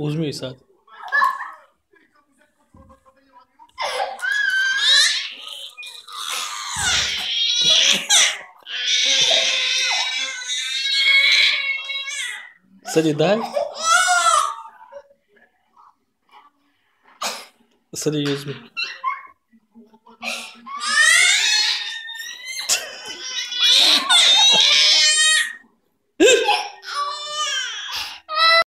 uzmij sad. Sad je daj. Sad je uzmi.